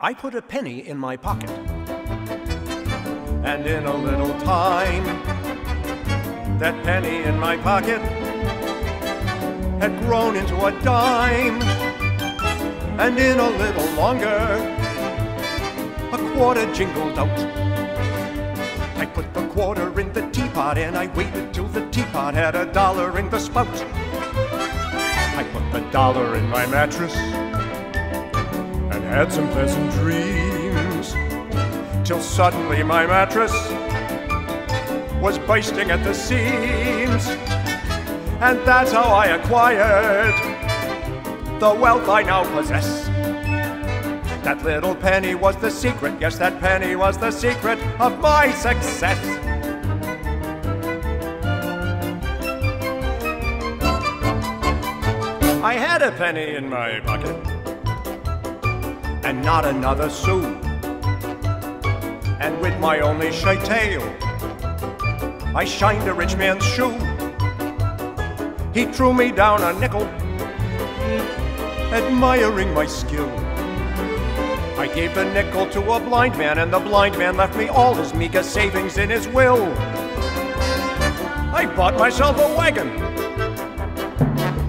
I put a penny in my pocket. And in a little time, that penny in my pocket had grown into a dime. And in a little longer, a quarter jingled out. I put the quarter in the teapot and I waited till the teapot had a dollar in the spout. I put the dollar in my mattress had some pleasant dreams till suddenly my mattress was bursting at the seams. And that's how I acquired the wealth I now possess. That little penny was the secret, yes, that penny was the secret of my success. I had a penny in my pocket and not another sou. And with my only shy tail, I shined a rich man's shoe. He threw me down a nickel, admiring my skill. I gave the nickel to a blind man, and the blind man left me all his meager savings in his will. I bought myself a wagon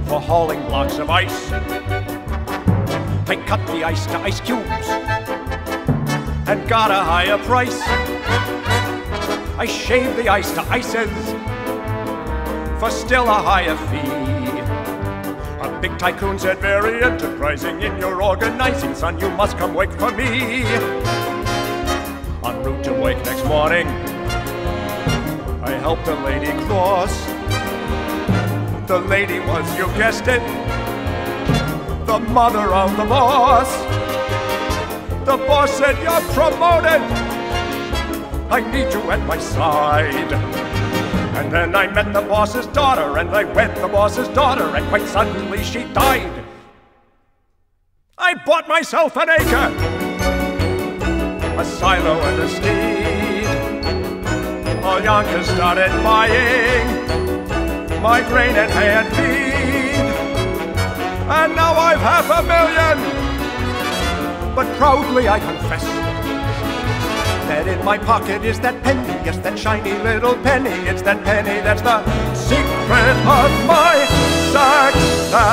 for hauling blocks of ice. I cut the ice to ice cubes and got a higher price. I shaved the ice to ices for still a higher fee. A big tycoon said, very enterprising in your organizing, son, you must come work for me. En route to work next morning, I helped a lady cross. The lady was, you guessed it, the mother of the boss. The boss said, You're promoted. I need you at my side. And then I met the boss's daughter, and I wed the boss's daughter, and quite suddenly she died. I bought myself an acre, a silo and a steed. All Yonkers started buying my grain and hay and feed now I've half a million. But proudly I confess that in my pocket is that penny, yes, that shiny little penny. It's that penny that's the secret of my success.